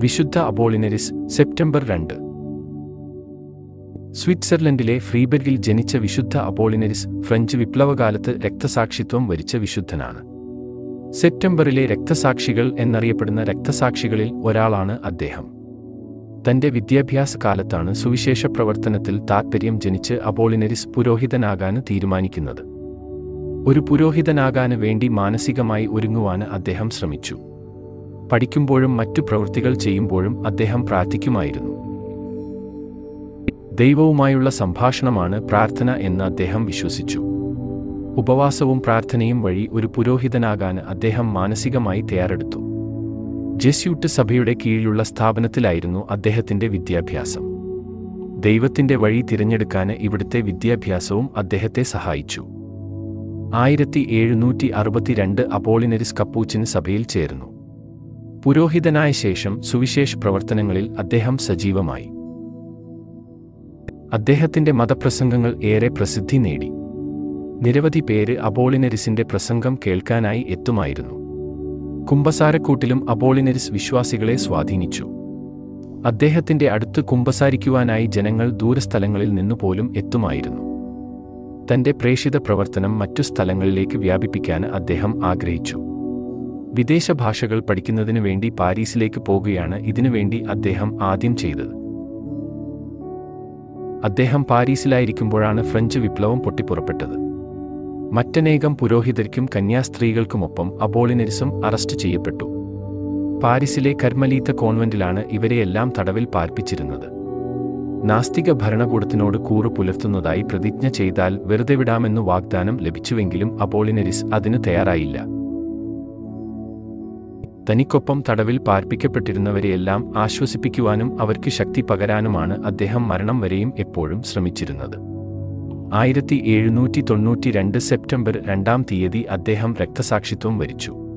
വിശുദ്ധ അബോളിനരിസ് സെപ്റ്റംബർ രണ്ട്. സ്വിറ്റ്സർലൻഡിലെ ഫ്രീബെർഗിൽ ജനിച്ച വിശുദ്ധ അബോളിനരിസ് ഫ്രഞ്ച് വിപ്ലവകാലത്ത് രക്തസാക്ഷിത്വം വരിച്ച വിശുദ്ധനാണ്. സെപ്റ്റംബറിലെ രക്തസാക്ഷികൾ എന്നറിയപ്പെടുന്ന രക്തസാക്ഷികളിൽ ഒരാളാണ് അദ്ദേഹം. തന്റെ വിദ്യാഭ്യാസ കാലത്താണ് സുവിശേഷ പ്രവർത്തനത്തിൽ താൽപ്പര്യം ജനിച്ച് അബോളിനരിസ് പുരോഹിതനാകാൻ തീരുമാനിക്കുന്നത്. ഒരു പുരോഹിതനാകാൻ വേണ്ടി മാനസികമായി ഒരുങ്ങുവാന് അദ്ദേഹം ശ്രമിച്ചു. പഠിക്കുമ്പോഴും മറ്റു പ്രവൃത്തികൾ ചെയ്യുമ്പോഴും അദ്ദേഹം പ്രാർത്ഥിക്കുമായിരുന്നു. ദൈവവുമായുള്ള സംഭാഷണമാണ് പ്രാർത്ഥന എന്ന് അദ്ദേഹം വിശ്വസിച്ചു. ഉപവാസവും പ്രാർത്ഥനയും വഴി ഒരു പുരോഹിതനാകാൻ അദ്ദേഹം മാനസികമായി തയ്യാറെടുത്തു. ജെസ്യൂട്ട് സഭയുടെ കീഴിലുള്ള സ്ഥാപനത്തിലായിരുന്നു അദ്ദേഹത്തിന്റെ വിദ്യാഭ്യാസം. ദൈവത്തിന്റെ വഴി തിരഞ്ഞെടുക്കാൻ ഇവിടുത്തെ വിദ്യാഭ്യാസവും അദ്ദേഹത്തെ സഹായിച്ചു. ആയിരത്തി എഴുന്നൂറ്റി അറുപത്തിരണ്ട് അപ്പോളിനരിസ് കപ്പൂച്ചിന് സഭയിൽ ചേർന്നു. പുരോഹിതനായ ശേഷം സുവിശേഷ പ്രവർത്തനങ്ങളിൽ അദ്ദേഹം സജീവമായി. അദ്ദേഹത്തിന്റെ മതപ്രസംഗങ്ങൾ ഏറെ പ്രസിദ്ധി നേടി. നിരവധി പേര് അബോളിനരിസിന്റെ പ്രസംഗം കേൾക്കാനായി എത്തുമായിരുന്നു. കുംഭസാരക്കൂട്ടിലും അബോളിനരിസ് വിശ്വാസികളെ സ്വാധീനിച്ചു. അദ്ദേഹത്തിന്റെ അടുത്ത് കുംഭസാരിക്കുവാനായി ജനങ്ങൾ ദൂരസ്ഥലങ്ങളിൽ നിന്നുപോലും എത്തുമായിരുന്നു. തന്റെ പ്രേഷിത പ്രവർത്തനം മറ്റു സ്ഥലങ്ങളിലേക്ക് വ്യാപിപ്പിക്കാൻ അദ്ദേഹം ആഗ്രഹിച്ചു. വിദേശ ഭാഷകൾ പഠിക്കുന്നതിനു വേണ്ടി പാരീസിലേക്ക് പോകുകയാണ് ഇതിനുവേണ്ടി അദ്ദേഹം ആദ്യം ചെയ്തത്. അദ്ദേഹം പാരീസിലായിരിക്കുമ്പോഴാണ് ഫ്രഞ്ച് വിപ്ലവം പൊട്ടിപ്പുറപ്പെട്ടത്. മറ്റനേകം പുരോഹിതർക്കും കന്യാസ്ത്രീകൾക്കുമൊപ്പം അബോളിനരിസം അറസ്റ്റ് ചെയ്യപ്പെട്ടു. പാരീസിലെ കർമ്മലീത്ത കോൺവെന്റിലാണ് ഇവരെയെല്ലാം തടവിൽ പാർപ്പിച്ചിരുന്നത്. നാസ്തിക ഭരണകൂടത്തിനോട് കൂറു പുലർത്തുന്നതായി പ്രതിജ്ഞ ചെയ്താൽ വെറുതെ വിടാമെന്നു വാഗ്ദാനം ലഭിച്ചുവെങ്കിലും അബോളിനരിസ് അതിന് തയ്യാറായില്ല. തനിക്കൊപ്പം തടവിൽ പാർപ്പിക്കപ്പെട്ടിരുന്നവരെയെല്ലാം ആശ്വസിപ്പിക്കുവാനും അവർക്ക് ശക്തി പകരാനുമാണ് അദ്ദേഹം മരണം വരെയും എപ്പോഴും ശ്രമിച്ചിരുന്നത്. ആയിരത്തി എഴുന്നൂറ്റി തൊണ്ണൂറ്റി രണ്ട് സെപ്റ്റംബർ രണ്ടാം തീയതി അദ്ദേഹം രക്തസാക്ഷിത്വം വരിച്ചു.